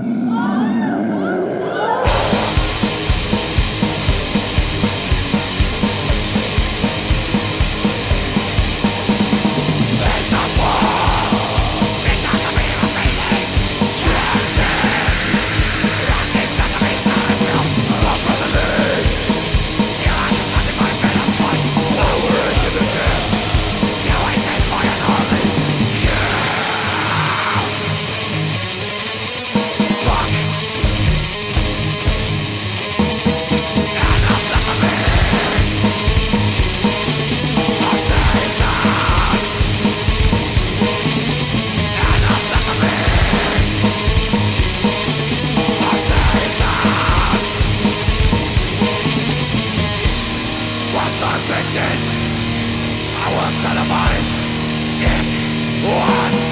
Oh, power to the. It's one.